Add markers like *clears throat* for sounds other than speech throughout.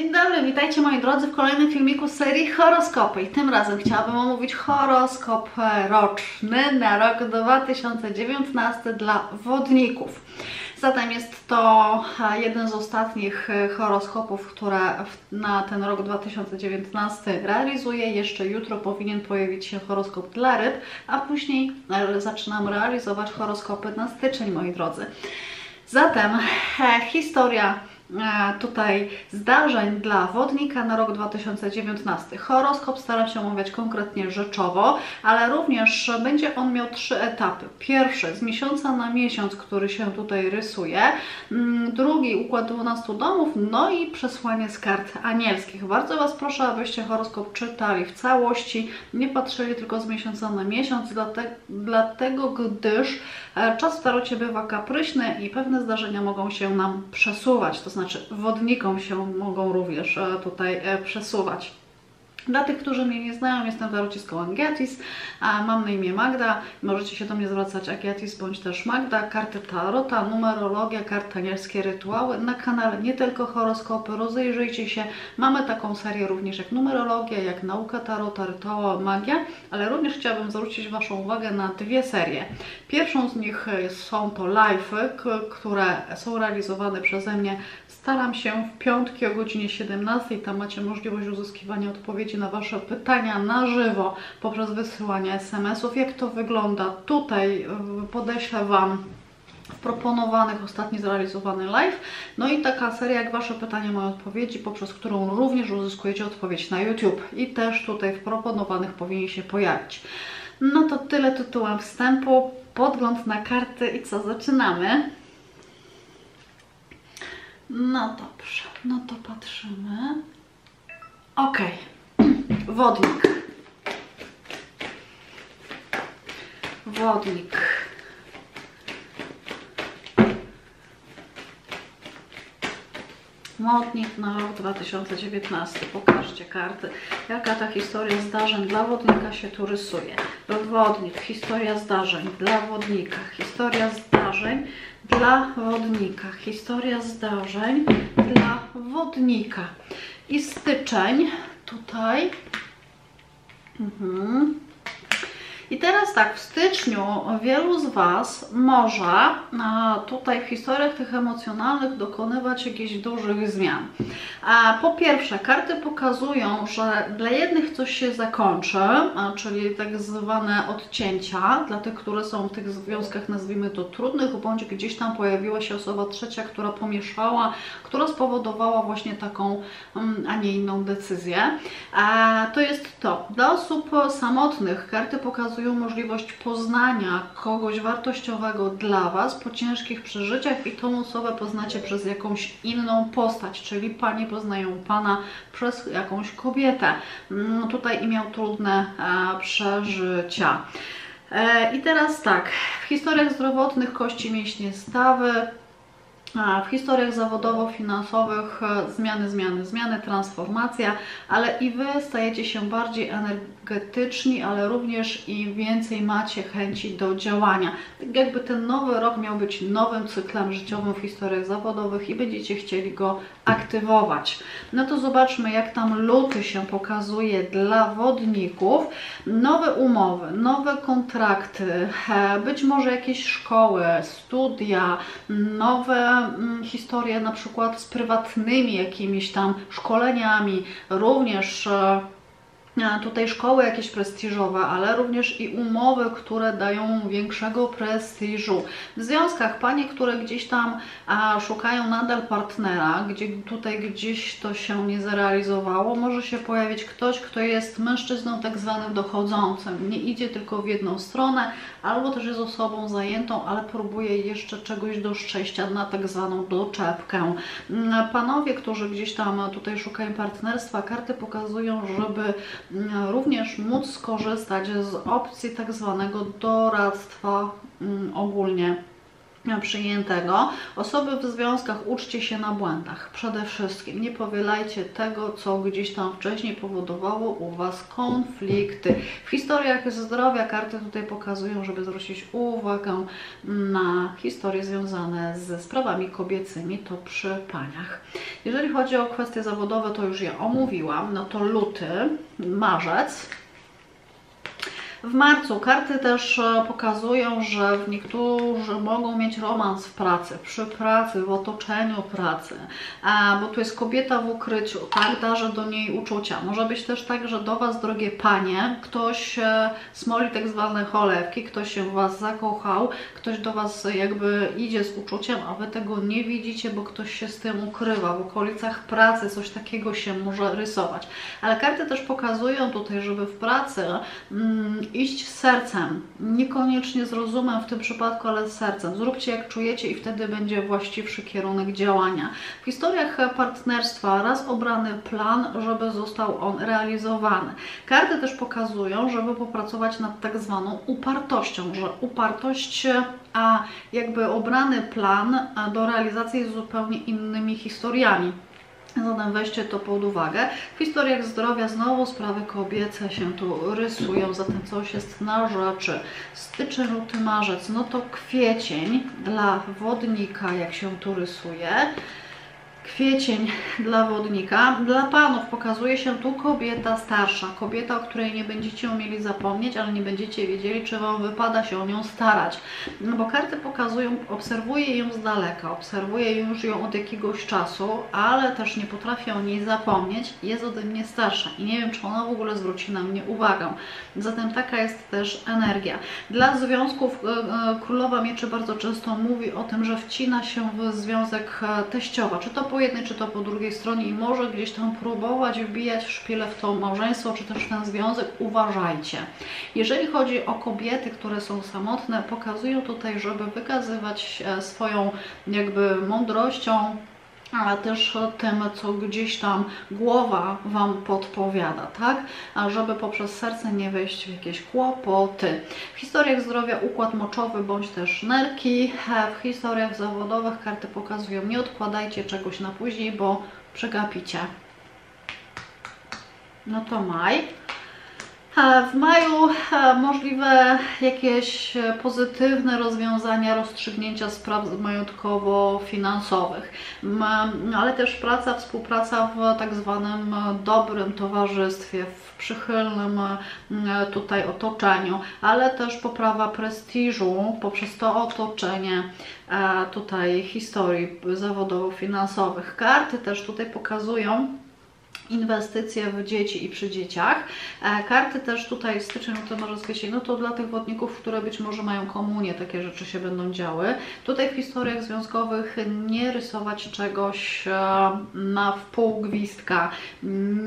Dzień dobry, witajcie moi drodzy w kolejnym filmiku serii horoskopy i tym razem chciałabym omówić horoskop roczny na rok 2019 dla wodników. Zatem jest to jeden z ostatnich horoskopów, które na ten rok 2019 realizuję. Jeszcze jutro powinien pojawić się horoskop dla ryb, a później zaczynam realizować horoskopy na styczeń, moi drodzy. Zatem historia E, tutaj zdarzeń dla wodnika na rok 2019. Horoskop staram się omawiać konkretnie rzeczowo, ale również będzie on miał trzy etapy. Pierwszy z miesiąca na miesiąc, który się tutaj rysuje. Mm, drugi układ 12 domów, no i przesłanie z kart anielskich. Bardzo Was proszę, abyście horoskop czytali w całości, nie patrzyli tylko z miesiąca na miesiąc, dlatego gdyż e, czas w tarocie bywa kapryśny i pewne zdarzenia mogą się nam przesuwać. To znaczy znaczy wodnikom się mogą również e, tutaj e, przesuwać. Dla tych, którzy mnie nie znają, jestem tarocistką Agiatis, a mam na imię Magda. Możecie się do mnie zwracać Agiatis bądź też Magda. Karty tarota, numerologia, karty anielskie rytuały. Na kanale nie tylko horoskopy, rozejrzyjcie się. Mamy taką serię również jak numerologia, jak nauka tarota, rytuały, magia, ale również chciałabym zwrócić Waszą uwagę na dwie serie. Pierwszą z nich są to live'y, które są realizowane przeze mnie Staram się w piątki o godzinie 17. Tam macie możliwość uzyskiwania odpowiedzi na Wasze pytania na żywo poprzez wysyłanie SMS-ów. Jak to wygląda? Tutaj y, podeślę Wam w proponowanych, ostatnio zrealizowany live. No i taka seria jak Wasze pytania, moje odpowiedzi, poprzez którą również uzyskujecie odpowiedź na YouTube. I też tutaj w proponowanych powinien się pojawić. No to tyle tytułem wstępu. Podgląd na karty i co, zaczynamy. No dobrze, no to patrzymy. Ok, *clears throat* wodnik. Wodnik. Wodnik na rok 2019. Pokażcie karty. Jaka ta historia zdarzeń dla wodnika się tu rysuje. Wodnik, historia zdarzeń dla wodnika. Historia zdarzeń dla wodnika. Historia zdarzeń dla wodnika. I styczeń tutaj. Mhm. I teraz tak, w styczniu wielu z Was może tutaj w historiach tych emocjonalnych dokonywać jakichś dużych zmian. Po pierwsze, karty pokazują, że dla jednych coś się zakończy, czyli tak zwane odcięcia, dla tych, które są w tych związkach, nazwijmy to trudnych, bądź gdzieś tam pojawiła się osoba trzecia, która pomieszała, która spowodowała właśnie taką, mm, a nie inną decyzję. To jest to. Dla osób samotnych karty pokazują, pokazują możliwość poznania kogoś wartościowego dla Was po ciężkich przeżyciach i tą osobę poznacie przez jakąś inną postać, czyli Panie poznają Pana przez jakąś kobietę. No, tutaj i miał trudne e, przeżycia. E, I teraz tak, w historiach zdrowotnych kości mięśnie stawy, w historiach zawodowo-finansowych e, zmiany, zmiany, zmiany, transformacja, ale i Wy stajecie się bardziej energetyczni, ale również i więcej macie chęci do działania. Tak jakby ten nowy rok miał być nowym cyklem życiowym w historiach zawodowych i będziecie chcieli go aktywować. No to zobaczmy, jak tam luty się pokazuje dla wodników. Nowe umowy, nowe kontrakty, e, być może jakieś szkoły, studia, nowe Mm, historie na przykład z prywatnymi jakimiś tam szkoleniami, również e, tutaj szkoły jakieś prestiżowe, ale również i umowy, które dają większego prestiżu. W związkach panie, które gdzieś tam a, szukają nadal partnera, gdzie tutaj gdzieś to się nie zrealizowało, może się pojawić ktoś, kto jest mężczyzną tak zwanym dochodzącym. Nie idzie tylko w jedną stronę, albo też jest osobą zajętą, ale próbuje jeszcze czegoś do szczęścia na tak zwaną doczepkę. Mm, panowie, którzy gdzieś tam tutaj szukają partnerstwa, karty pokazują, żeby również móc skorzystać z opcji tak zwanego doradztwa mm, ogólnie przyjętego. Osoby w związkach uczcie się na błędach. Przede wszystkim nie powielajcie tego, co gdzieś tam wcześniej powodowało u Was konflikty. W historiach zdrowia karty tutaj pokazują, żeby zwrócić uwagę na historie związane ze sprawami kobiecymi, to przy paniach. Jeżeli chodzi o kwestie zawodowe, to już je omówiłam. No to luty, marzec w marcu karty też e, pokazują, że niektórzy mogą mieć romans w pracy, przy pracy, w otoczeniu pracy, bo tu jest kobieta w ukryciu, tak, darzę do niej uczucia. Może być też tak, że do Was, drogie Panie, ktoś e, smoli tak zwane cholewki, ktoś się w Was zakochał, ktoś do Was jakby idzie z uczuciem, a Wy tego nie widzicie, bo ktoś się z tym ukrywa. W okolicach pracy coś takiego się może rysować. Ale karty też pokazują tutaj, żeby w pracy mm, iść sercem, niekoniecznie z rozumem w tym przypadku, ale z sercem. Zróbcie jak czujecie i wtedy będzie właściwszy kierunek działania. W historiach partnerstwa raz obrany plan, żeby został on realizowany. Karty też pokazują, żeby popracować nad tak zwaną upartością, że upartość a jakby obrany plan do realizacji jest zupełnie innymi historiami. Zatem weźcie to pod uwagę. W historiach zdrowia znowu sprawy kobiece się tu rysują, zatem coś jest na rzeczy. Styczeń, luty, marzec, no to kwiecień dla wodnika, jak się tu rysuje. Kwiecień dla wodnika. Dla panów pokazuje się tu kobieta starsza, kobieta, o której nie będziecie umieli zapomnieć, ale nie będziecie wiedzieli, czy wam wypada się o nią starać. No bo karty pokazują, obserwuję ją z daleka, obserwuję już ją od jakiegoś czasu, ale też nie potrafię o niej zapomnieć. Jest ode mnie starsza i nie wiem, czy ona w ogóle zwróci na mnie uwagę. Zatem taka jest też energia. Dla związków e, e, Królowa Mieczy bardzo często mówi o tym, że wcina się w związek e, teściowa, czy to po jednej, czy to po drugiej stronie i może gdzieś tam próbować wbijać w szpilę w to małżeństwo, czy też ten związek, uważajcie. Jeżeli chodzi o kobiety, które są samotne, pokazują tutaj, żeby wykazywać swoją jakby mądrością, ale też tym, co gdzieś tam głowa Wam podpowiada, tak? Żeby poprzez serce nie wejść w jakieś kłopoty. W historiach zdrowia układ moczowy bądź też nerki. W historiach zawodowych karty pokazują, nie odkładajcie czegoś na później, bo przegapicie. No to maj. W maju możliwe jakieś pozytywne rozwiązania, rozstrzygnięcia spraw majątkowo-finansowych, ale też praca, współpraca w tak zwanym dobrym towarzystwie, w przychylnym tutaj otoczeniu, ale też poprawa prestiżu poprzez to otoczenie tutaj historii zawodowo-finansowych. Karty też tutaj pokazują, inwestycje w dzieci i przy dzieciach. E, karty też tutaj styczeń, to może kwiecień, no to dla tych wodników, które być może mają komunię, takie rzeczy się będą działy. Tutaj w historiach związkowych nie rysować czegoś e, na wpół gwizdka,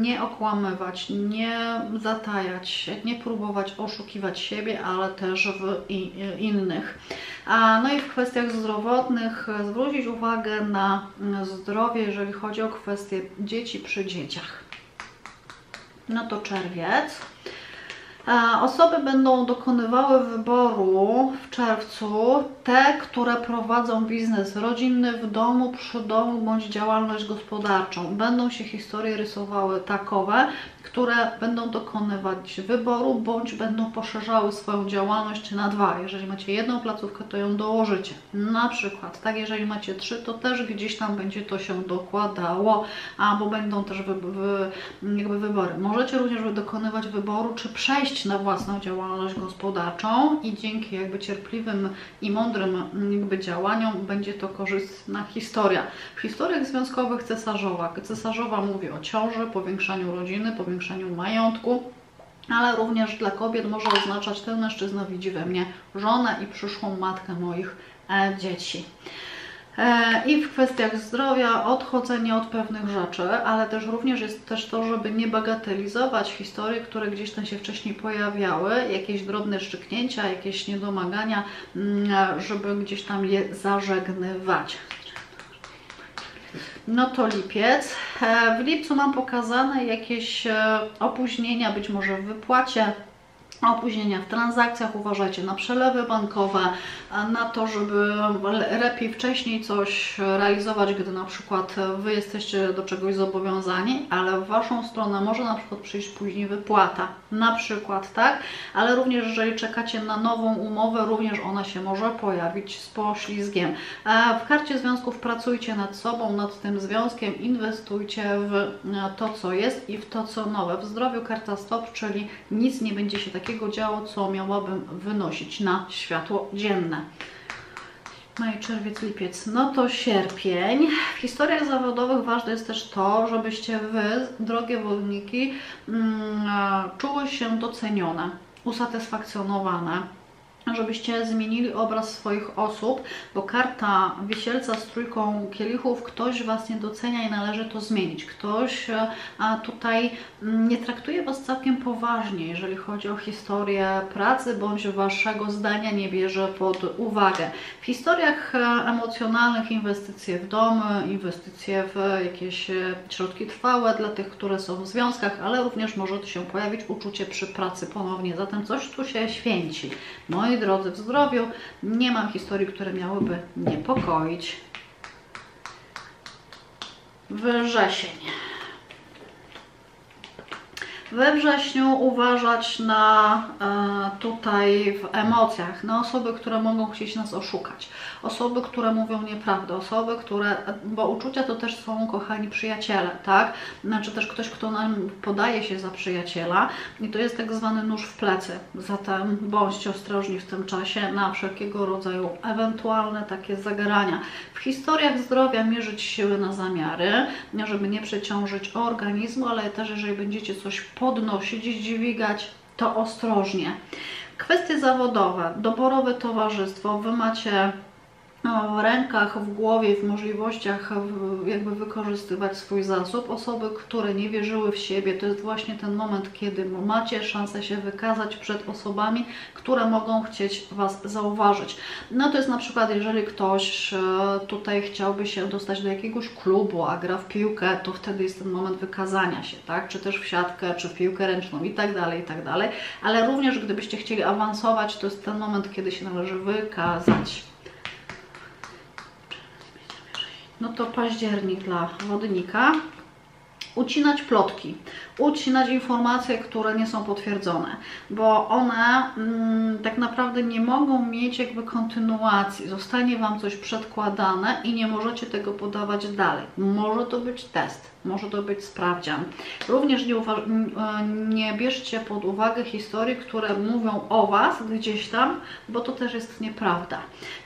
nie okłamywać, nie zatajać, nie próbować oszukiwać siebie, ale też w innych. No i w kwestiach zdrowotnych zwrócić uwagę na zdrowie, jeżeli chodzi o kwestie dzieci przy dzieciach. No to czerwiec. Osoby będą dokonywały wyboru w czerwcu, te, które prowadzą biznes rodzinny w domu, przy domu bądź działalność gospodarczą. Będą się historie rysowały takowe, które będą dokonywać wyboru bądź będą poszerzały swoją działalność na dwa. Jeżeli macie jedną placówkę, to ją dołożycie. Na przykład, tak, jeżeli macie trzy, to też gdzieś tam będzie to się dokładało, albo będą też wy, wy, jakby wybory. Możecie również dokonywać wyboru, czy przejść na własną działalność gospodarczą i dzięki jakby cierpliwym i mądrym jakby działaniom będzie to korzystna historia. W historiach związkowych cesarzowa. Cesarzowa mówi o ciąży, powiększaniu rodziny, powiększaniu majątku, ale również dla kobiet może oznaczać ten mężczyzna widzi we mnie żonę i przyszłą matkę moich e, dzieci. E, I w kwestiach zdrowia, odchodzenie od pewnych rzeczy, ale też również jest też to, żeby nie bagatelizować historii, które gdzieś tam się wcześniej pojawiały, jakieś drobne szczyknięcia, jakieś niedomagania, mm, żeby gdzieś tam je zażegnywać. No to lipiec. E, w lipcu mam pokazane jakieś e, opóźnienia, być może w wypłacie opóźnienia w transakcjach, uważajcie na przelewy bankowe, na to, żeby lepiej wcześniej coś realizować, gdy na przykład Wy jesteście do czegoś zobowiązani, ale w Waszą stronę może na przykład przyjść później wypłata, na przykład, tak? Ale również jeżeli czekacie na nową umowę, również ona się może pojawić z poślizgiem. W karcie związków pracujcie nad sobą, nad tym związkiem, inwestujcie w to, co jest i w to, co nowe. W zdrowiu karta stop, czyli nic nie będzie się takiego takiego działo, co miałabym wynosić na światło dzienne. Maj, czerwiec, lipiec, no to sierpień. W historiach zawodowych ważne jest też to, żebyście Wy, drogie wodniki, mm, czuły się docenione, usatysfakcjonowane żebyście zmienili obraz swoich osób, bo karta wisielca z trójką kielichów, ktoś Was nie docenia i należy to zmienić. Ktoś e, tutaj mm, nie traktuje Was całkiem poważnie, jeżeli chodzi o historię pracy, bądź Waszego zdania nie bierze pod uwagę. W historiach e, emocjonalnych inwestycje w domy, inwestycje w jakieś e, środki trwałe dla tych, które są w związkach, ale również może się pojawić uczucie przy pracy ponownie, zatem coś tu się święci. Moi drodzy, w zdrowiu nie mam historii, które miałyby niepokoić. Wrzesień. We wrześniu uważać na e, tutaj w emocjach, na osoby, które mogą chcieć nas oszukać, osoby, które mówią nieprawdę, osoby, które, bo uczucia to też są kochani przyjaciele, tak? Znaczy też ktoś, kto nam podaje się za przyjaciela i to jest tak zwany nóż w plecy. Zatem bądźcie ostrożni w tym czasie na wszelkiego rodzaju ewentualne takie zagrania. W historiach zdrowia mierzyć siły na zamiary, żeby nie przeciążyć organizmu, ale też jeżeli będziecie coś podnosić, dźwigać, to ostrożnie. Kwestie zawodowe, doborowe towarzystwo, Wy macie w rękach, w głowie, w możliwościach jakby wykorzystywać swój zasób. Osoby, które nie wierzyły w siebie, to jest właśnie ten moment, kiedy macie szansę się wykazać przed osobami, które mogą chcieć Was zauważyć. No to jest na przykład, jeżeli ktoś e, tutaj chciałby się dostać do jakiegoś klubu, a gra w piłkę, to wtedy jest ten moment wykazania się, tak? Czy też w siatkę, czy w piłkę ręczną i tak dalej, i tak dalej. Ale również gdybyście chcieli awansować, to jest ten moment, kiedy się należy wykazać. No to październik dla wodnika. Ucinać plotki, ucinać informacje, które nie są potwierdzone, bo one mm, tak naprawdę nie mogą mieć jakby kontynuacji. Zostanie Wam coś przedkładane i nie możecie tego podawać dalej. Może to być test, może to być sprawdzian. Również nie, nie bierzcie pod uwagę historii, które mówią o Was gdzieś tam, bo to też jest nieprawda.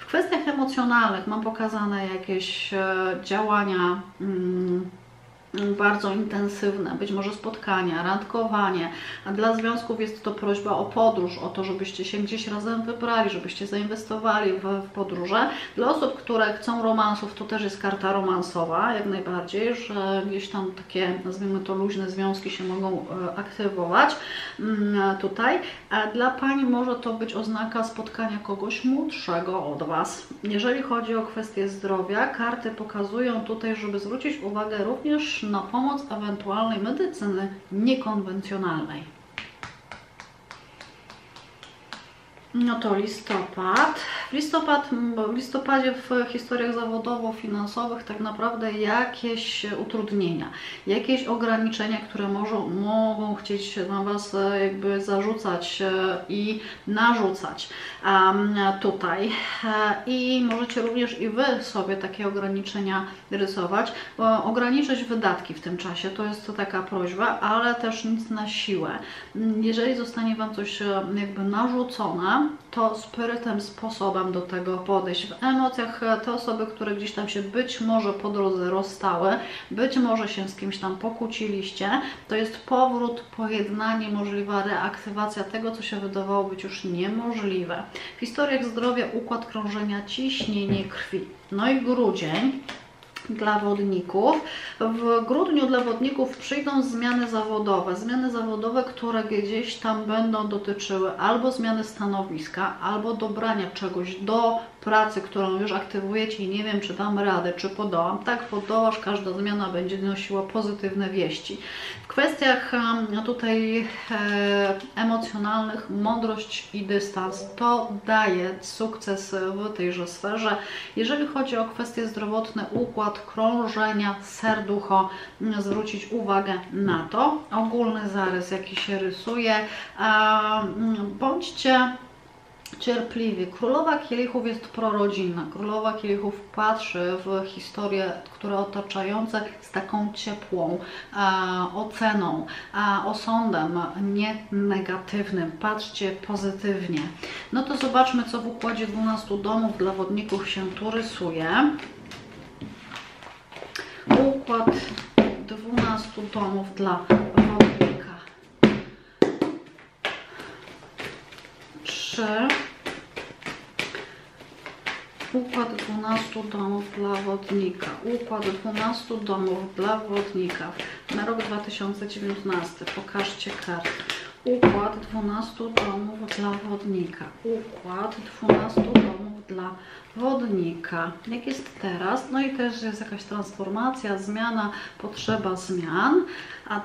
W kwestiach emocjonalnych mam pokazane jakieś e, działania. Hmm, bardzo intensywne, być może spotkania, randkowanie. A dla związków jest to prośba o podróż, o to, żebyście się gdzieś razem wybrali, żebyście zainwestowali w, w podróże. Dla osób, które chcą romansów, to też jest karta romansowa, jak najbardziej, że gdzieś tam takie, nazwijmy to, luźne związki się mogą e, aktywować mm, tutaj. A dla Pani może to być oznaka spotkania kogoś młodszego od Was. Jeżeli chodzi o kwestię zdrowia, karty pokazują tutaj, żeby zwrócić uwagę również na pomoc ewentualnej medycyny niekonwencjonalnej. No to listopad. Listopad, w listopadzie w historiach zawodowo-finansowych tak naprawdę jakieś utrudnienia, jakieś ograniczenia, które może, mogą chcieć na Was e, jakby zarzucać e, i narzucać tutaj. E, I możecie również i Wy sobie takie ograniczenia rysować. Ograniczyć wydatki w tym czasie, to jest taka prośba, ale też nic na siłę. Jeżeli zostanie Wam coś jakby narzucone, to sprytnym sposobem do tego podejść. W emocjach te osoby, które gdzieś tam się być może po drodze rozstały, być może się z kimś tam pokłóciliście, to jest powrót, pojednanie, możliwa reaktywacja tego, co się wydawało być już niemożliwe. W historiach zdrowia układ krążenia, ciśnienie krwi. No i grudzień dla wodników. W grudniu dla wodników przyjdą zmiany zawodowe. Zmiany zawodowe, które gdzieś tam będą dotyczyły albo zmiany stanowiska, albo dobrania czegoś do pracy, którą już aktywujecie i nie wiem, czy dam radę, czy podołam. Tak, podołasz, każda zmiana będzie nosiła pozytywne wieści. W kwestiach tutaj e, emocjonalnych mądrość i dystans to daje sukces w tejże sferze. Jeżeli chodzi o kwestie zdrowotne, układ krążenia, serducho, zwrócić uwagę na to. Ogólny zarys, jaki się rysuje. Bądźcie cierpliwi. Królowa Kielichów jest prorodzinna. Królowa Kielichów patrzy w historie, które otaczają z taką ciepłą oceną, a, osądem, nie negatywnym. Patrzcie pozytywnie. No to zobaczmy, co w układzie 12 domów dla wodników się tu rysuje. Układ 12 domów dla wodnika. 3 Układ 12 domów dla wodnika. Układ 12 domów dla wodnika na rok 2019. Pokażcie kartę. Układ 12 domów dla wodnika. Układ 12 domów dla wodnika. Jak jest teraz? No i też jest jakaś transformacja, zmiana, potrzeba zmian, a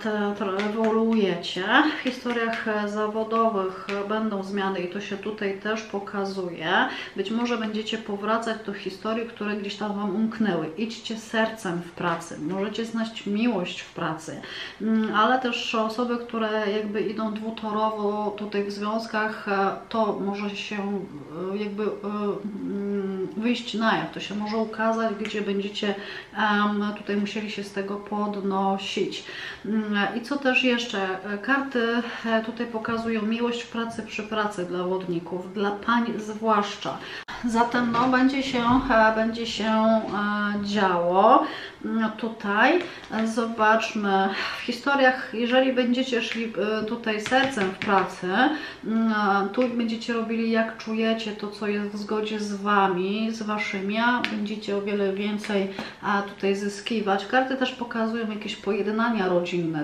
ewoluujecie. W historiach e, zawodowych e, będą zmiany i to się tutaj też pokazuje. Być może będziecie powracać do historii, które gdzieś tam Wam umknęły. Idźcie sercem w pracy. Możecie znać miłość w pracy, Mm, ale też osoby, które jakby idą dwutorowo tutaj w związkach, e, to może się jakby mm, wyjść na jaw. To się może ukazać, gdzie będziecie tutaj musieli się z tego podnosić. Mm, I co też jeszcze? Karty e, tutaj pokazują miłość w pracy przy pracy dla wodników, dla pań zwłaszcza. Zatem no, będzie się, e, będzie się e, działo. No, tutaj zobaczmy w historiach, jeżeli będziecie szli tutaj sercem w pracy, mm, tu będziecie robili jak czujecie to, co jest w zgodzie z Wami, z Waszymi, a będziecie o wiele więcej tutaj zyskiwać. Karty też pokazują jakieś pojednania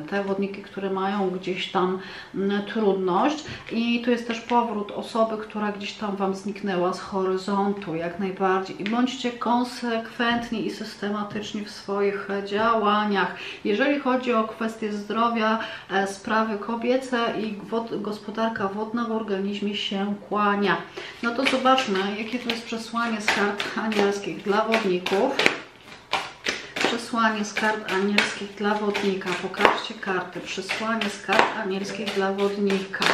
te wodniki, które mają gdzieś tam mm, trudność i tu jest też powrót osoby, która gdzieś tam Wam zniknęła z horyzontu, jak najbardziej. I bądźcie konsekwentni i systematyczni w swoich działaniach. Jeżeli chodzi o kwestie zdrowia, e, sprawy kobiece i gospodarka wodna w organizmie się kłania. No to zobaczmy, jakie to jest przesłanie z kart anielskich dla wodników. Przesłanie z kart anielskich dla wodnika. Pokażcie karty. Przesłanie z kart anielskich dla wodnika.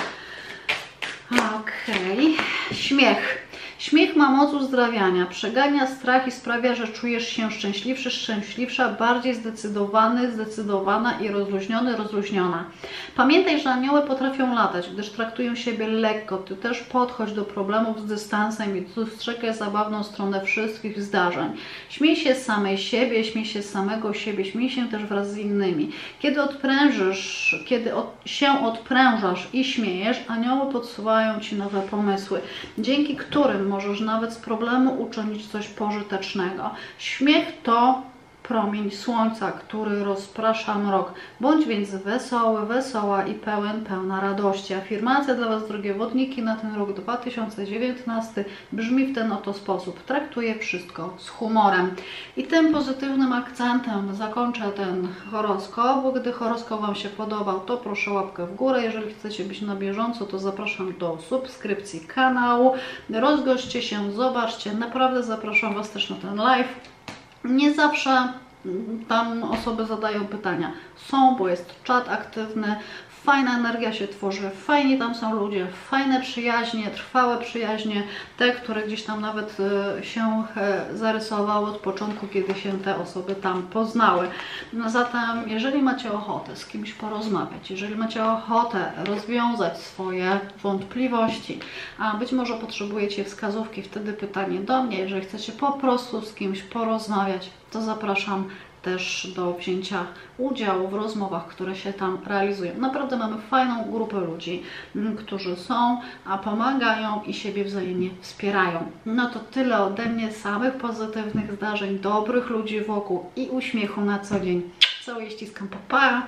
Okej. Śmiech. Śmiech ma moc uzdrawiania, przegania strach i sprawia, że czujesz się szczęśliwszy, szczęśliwsza, bardziej zdecydowany, zdecydowana i rozluźniony, rozluźniona. Pamiętaj, że anioły potrafią latać, gdyż traktują siebie lekko. Ty też podchodź do problemów z dystansem i dostrzegaj zabawną stronę wszystkich zdarzeń. Śmiej się samej siebie, śmiej się samego siebie, śmiej się też wraz z innymi. Kiedy odprężysz, kiedy od, się odprężasz i śmiejesz, anioły podsuwają Ci nowe pomysły, dzięki którym możesz nawet z problemu uczynić coś pożytecznego. Śmiech to promień słońca, który rozprasza mrok. Bądź więc wesoły, wesoła i pełen, pełna radości. Afirmacja dla Was, drogie wodniki, na ten rok 2019 brzmi w ten oto sposób. Traktuję wszystko z humorem. I tym pozytywnym akcentem zakończę ten horoskop. Gdy horoskop Wam się podobał, to proszę łapkę w górę. Jeżeli chcecie być na bieżąco, to zapraszam do subskrypcji kanału. Rozgoście się, zobaczcie. Naprawdę zapraszam Was też na ten live. Nie zawsze tam osoby zadają pytania. Są, bo jest czat aktywny, fajna energia się tworzy, fajni tam są ludzie, fajne przyjaźnie, trwałe przyjaźnie, te, które gdzieś tam nawet e, się e, zarysowały od początku, kiedy się te osoby tam poznały. No zatem, jeżeli macie ochotę z kimś porozmawiać, jeżeli macie ochotę rozwiązać swoje wątpliwości, a być może potrzebujecie wskazówki, wtedy pytanie do mnie, jeżeli chcecie po prostu z kimś porozmawiać, to zapraszam też do wzięcia udziału w rozmowach, które się tam realizują. Naprawdę mamy fajną grupę ludzi, którzy są, a pomagają i siebie wzajemnie wspierają. No to tyle ode mnie, samych pozytywnych zdarzeń, dobrych ludzi wokół i uśmiechu na co dzień. Całuję, ściskam, pa, pa!